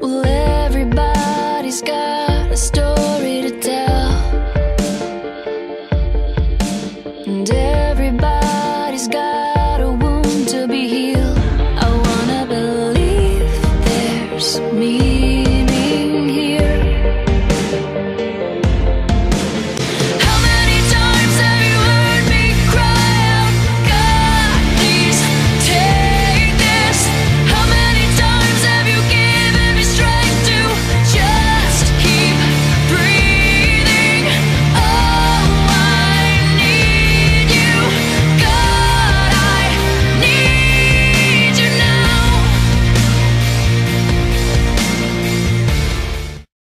Well, everybody's got a story to tell. And everybody's got a wound to be healed. I wanna believe there's me.